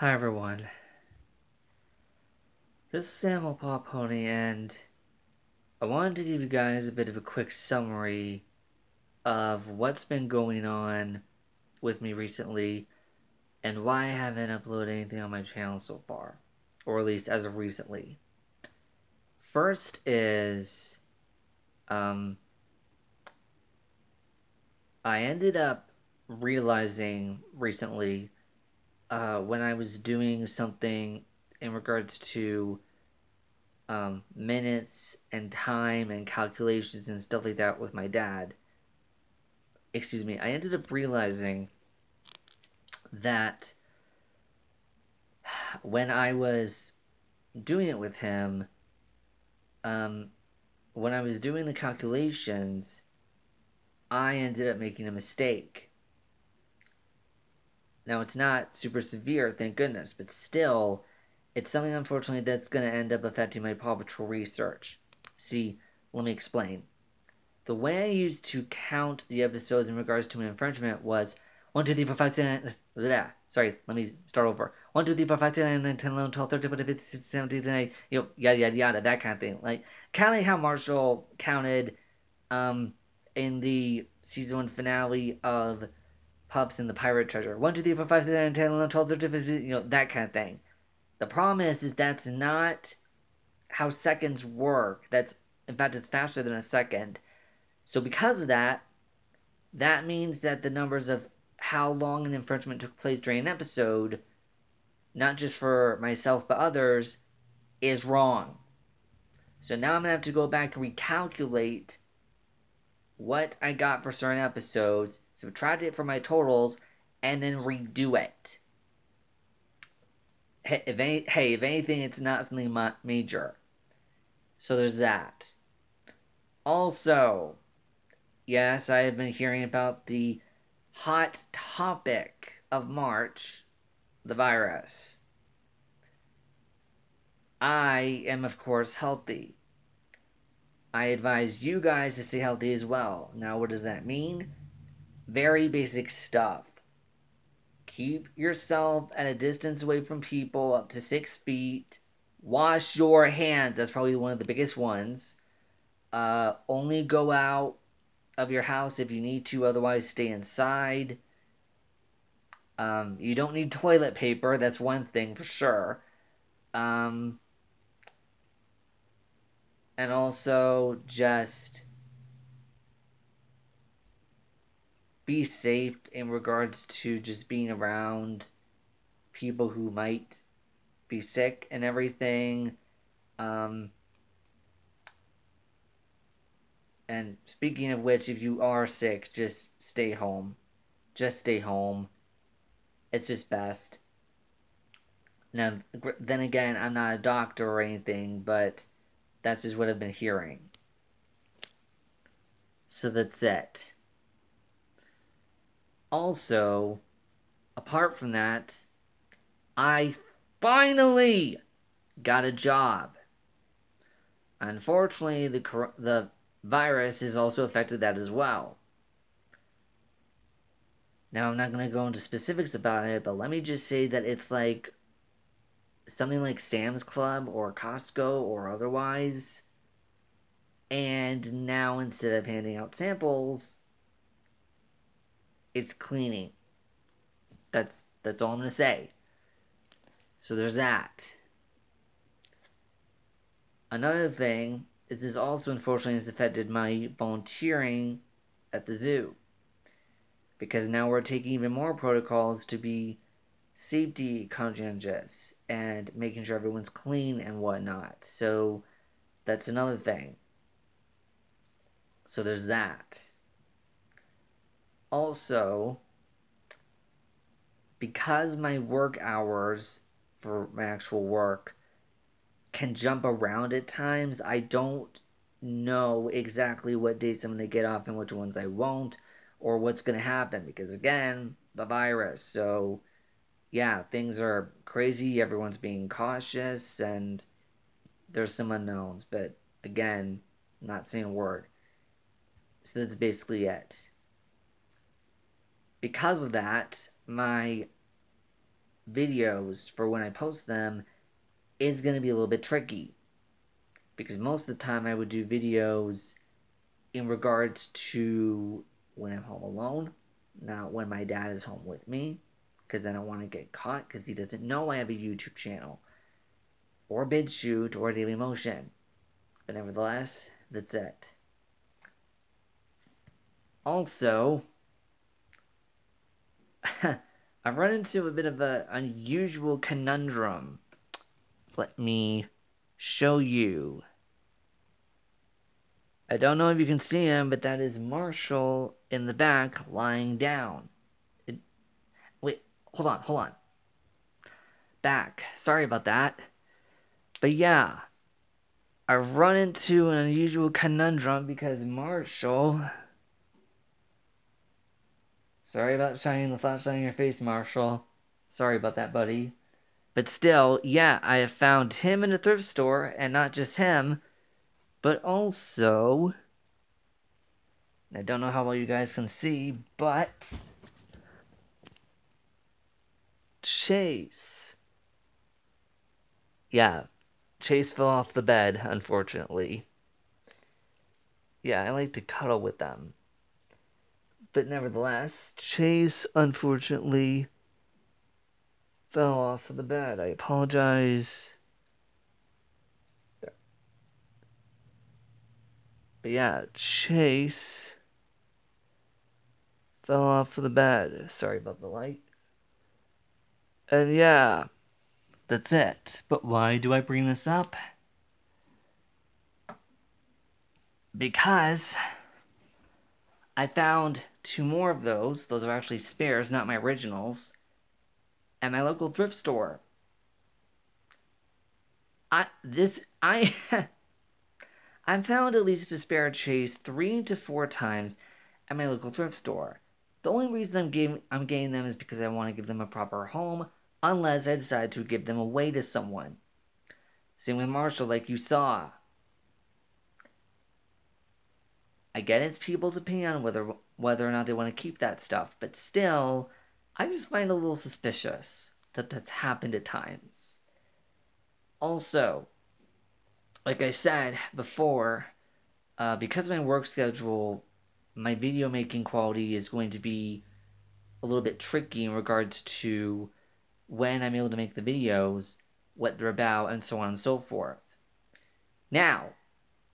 Hi everyone. This is Animal PawPony and I wanted to give you guys a bit of a quick summary of what's been going on with me recently and why I haven't uploaded anything on my channel so far, or at least as of recently. First is um I ended up realizing recently uh, when I was doing something in regards to um, minutes and time and calculations and stuff like that with my dad. Excuse me, I ended up realizing that when I was doing it with him, um, when I was doing the calculations, I ended up making a mistake. Now, it's not super severe, thank goodness, but still, it's something unfortunately that's going to end up affecting my Paw Patrol research. See, let me explain. The way I used to count the episodes in regards to an infringement was 1, 2, 3, 4, 5, 6, 9, sorry, let me start over. 1, 2, 3, 4, 5, 6, 9, 10, 11, 12, 13, 14, 15, 16, 17, 18, you know, yada, yada, yada, that kind of thing. Like, like how Marshall counted um, in the season 1 finale of Pups and the Pirate Treasure. 1, 2, 3, 4, 5, 6, 9, 10, 11, 12, 13, 15, you know, that kind of thing. The problem is, is that's not how seconds work. That's, in fact, it's faster than a second. So because of that, that means that the numbers of how long an infringement took place during an episode, not just for myself but others, is wrong. So now I'm going to have to go back and recalculate what I got for certain episodes, subtract it from my totals, and then redo it. Hey, if, any, hey, if anything, it's not something major. So there's that. Also, yes, I have been hearing about the hot topic of March, the virus. I am, of course, healthy. I advise you guys to stay healthy as well. Now, what does that mean? Very basic stuff. Keep yourself at a distance away from people up to six feet. Wash your hands. That's probably one of the biggest ones. Uh, only go out of your house if you need to, otherwise, stay inside. Um, you don't need toilet paper. That's one thing for sure. Um, and also just be safe in regards to just being around people who might be sick and everything. Um, and speaking of which, if you are sick, just stay home. Just stay home. It's just best. Now, then again, I'm not a doctor or anything, but that's just what I've been hearing. So that's it. Also, apart from that, I finally got a job. Unfortunately, the the virus has also affected that as well. Now, I'm not going to go into specifics about it, but let me just say that it's like something like Sam's Club or Costco or otherwise. And now instead of handing out samples, it's cleaning. That's that's all I'm gonna say. So there's that. Another thing is this also unfortunately has affected my volunteering at the zoo. Because now we're taking even more protocols to be safety conscientious and making sure everyone's clean and whatnot. So that's another thing. So there's that. Also, because my work hours for my actual work can jump around at times, I don't know exactly what dates I'm going to get off and which ones I won't, or what's going to happen because, again, the virus. So, yeah, things are crazy. Everyone's being cautious, and there's some unknowns. But again, not saying a word. So that's basically it. Because of that, my videos for when I post them is going to be a little bit tricky. Because most of the time I would do videos in regards to when I'm home alone, not when my dad is home with me, because then I want to get caught because he doesn't know I have a YouTube channel, or BitChute, or Daily Motion. But nevertheless, that's it. Also, I've run into a bit of an unusual conundrum. Let me show you. I don't know if you can see him, but that is Marshall in the back lying down. Hold on, hold on. Back. Sorry about that. But yeah, I've run into an unusual conundrum because Marshall. Sorry about shining the flashlight in your face, Marshall. Sorry about that, buddy. But still, yeah, I have found him in a thrift store, and not just him, but also. I don't know how well you guys can see, but. Chase. Yeah, Chase fell off the bed, unfortunately. Yeah, I like to cuddle with them. But nevertheless, Chase, unfortunately, fell off of the bed. I apologize. There. But yeah, Chase fell off of the bed. Sorry about the light. And yeah. That's it. But why do I bring this up? Because I found two more of those. Those are actually spares, not my originals, at my local thrift store. I this I I found at least a spare chase three to four times at my local thrift store. The only reason I'm getting I'm getting them is because I want to give them a proper home unless I decide to give them away to someone. Same with Marshall, like you saw. I get it's people's opinion on whether whether or not they want to keep that stuff, but still, I just find it a little suspicious that that's happened at times. Also, like I said before, uh, because of my work schedule, my video making quality is going to be a little bit tricky in regards to when I'm able to make the videos, what they're about, and so on and so forth. Now,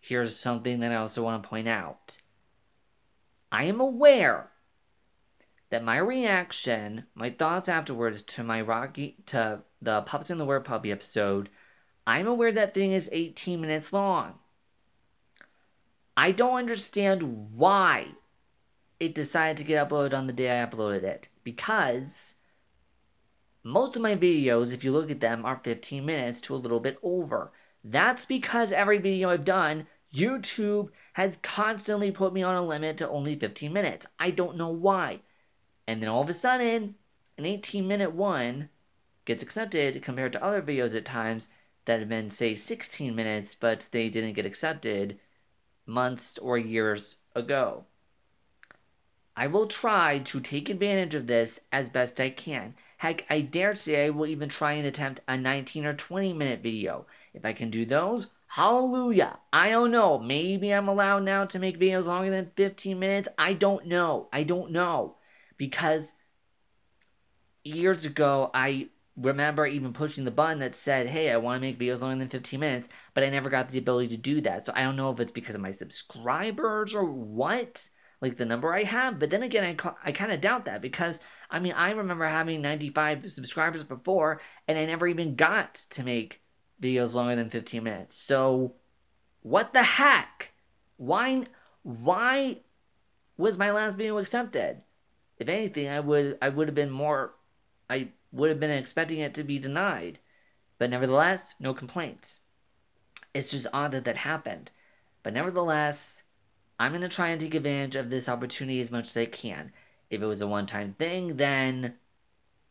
here's something that I also want to point out. I am aware that my reaction, my thoughts afterwards to my Rocky to the Pups in the Word Puppy episode, I'm aware that thing is 18 minutes long. I don't understand why it decided to get uploaded on the day I uploaded it. Because most of my videos, if you look at them, are 15 minutes to a little bit over. That's because every video I've done, YouTube has constantly put me on a limit to only 15 minutes. I don't know why. And then all of a sudden, an 18 minute one gets accepted compared to other videos at times that have been, say, 16 minutes, but they didn't get accepted months or years ago. I will try to take advantage of this as best I can. Heck, I dare say I will even try and attempt a 19 or 20 minute video. If I can do those, hallelujah. I don't know. Maybe I'm allowed now to make videos longer than 15 minutes. I don't know. I don't know. Because years ago, I remember even pushing the button that said, hey, I want to make videos longer than 15 minutes, but I never got the ability to do that. So I don't know if it's because of my subscribers or what like the number I have. But then again, I, I kind of doubt that because I mean, I remember having 95 subscribers before and I never even got to make videos longer than 15 minutes. So, what the heck? Why why was my last video accepted? If anything, I would I would have been more I would have been expecting it to be denied. But nevertheless, no complaints. It's just odd that that happened. But nevertheless, I'm going to try and take advantage of this opportunity as much as I can. If it was a one time thing, then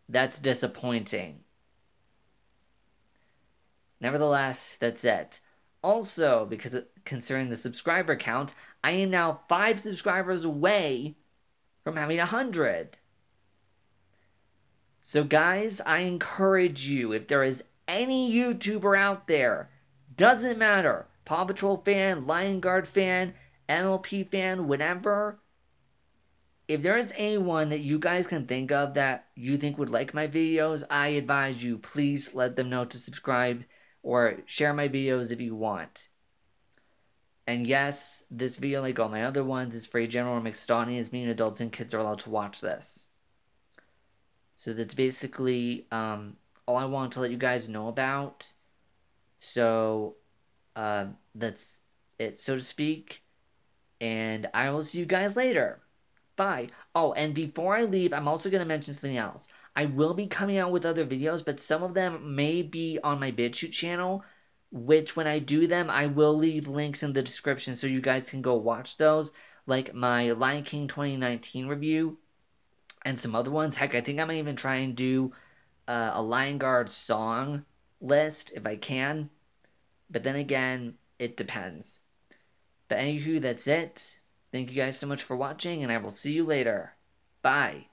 that's disappointing. Nevertheless, that's it. Also, because considering the subscriber count, I am now five subscribers away from having a hundred. So, guys, I encourage you if there is any YouTuber out there, doesn't matter, Paw Patrol fan, Lion Guard fan, MLP fan, whatever, if there is anyone that you guys can think of that you think would like my videos, I advise you please let them know to subscribe or share my videos if you want. And yes, this video, like all my other ones, is for a general mixed audience, meaning adults and kids are allowed to watch this. So that's basically um, all I want to let you guys know about. So uh, that's it, so to speak. And I will see you guys later. Bye. Oh, and before I leave, I'm also going to mention something else. I will be coming out with other videos, but some of them may be on my BitChute channel, which when I do them, I will leave links in the description so you guys can go watch those, like my Lion King 2019 review and some other ones. Heck, I think I might even try and do uh, a Lion Guard song list if I can. But then again, it depends. But anywho, that's it. Thank you guys so much for watching, and I will see you later. Bye.